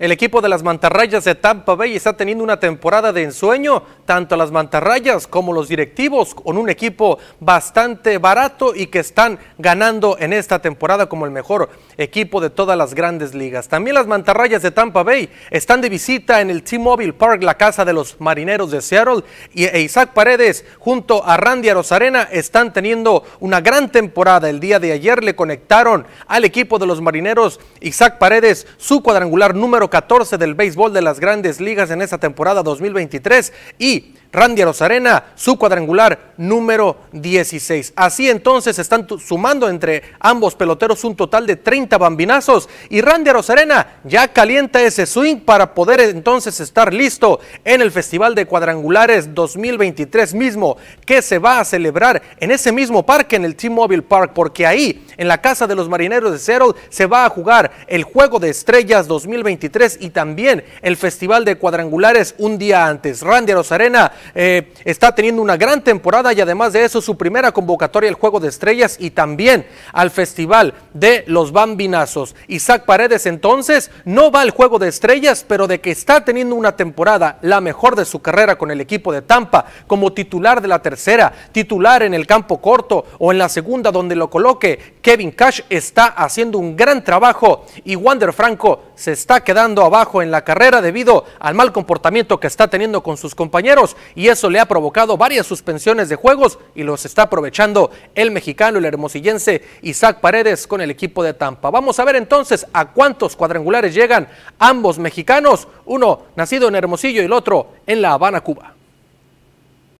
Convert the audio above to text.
El equipo de las mantarrayas de Tampa Bay está teniendo una temporada de ensueño, tanto las mantarrayas como los directivos, con un equipo bastante barato y que están ganando en esta temporada como el mejor equipo de todas las grandes ligas. También las mantarrayas de Tampa Bay están de visita en el T-Mobile Park, la casa de los marineros de Seattle, y e Isaac Paredes junto a Randy Arozarena están teniendo una gran temporada. El día de ayer le conectaron al equipo de los marineros Isaac Paredes su cuadrangular número 14 del béisbol de las grandes ligas en esta temporada 2023 y Randy Rosarena, su cuadrangular número 16. Así entonces están sumando entre ambos peloteros un total de 30 bambinazos y Randy Rosarena ya calienta ese swing para poder entonces estar listo en el Festival de Cuadrangulares 2023 mismo que se va a celebrar en ese mismo parque, en el T-Mobile Park, porque ahí, en la casa de los marineros de Seattle, se va a jugar el Juego de Estrellas 2023 y también el Festival de Cuadrangulares un día antes. Randy Rosarena eh, está teniendo una gran temporada y además de eso su primera convocatoria al Juego de Estrellas y también al Festival de los Bambinazos. Isaac Paredes entonces no va al Juego de Estrellas, pero de que está teniendo una temporada la mejor de su carrera con el equipo de Tampa como titular de la tercera, titular en el campo corto o en la segunda donde lo coloque, Kevin Cash está haciendo un gran trabajo y Wander Franco se está abajo en la carrera debido al mal comportamiento que está teniendo con sus compañeros y eso le ha provocado varias suspensiones de juegos y los está aprovechando el mexicano, el hermosillense Isaac Paredes con el equipo de Tampa. Vamos a ver entonces a cuántos cuadrangulares llegan ambos mexicanos, uno nacido en Hermosillo y el otro en La Habana, Cuba.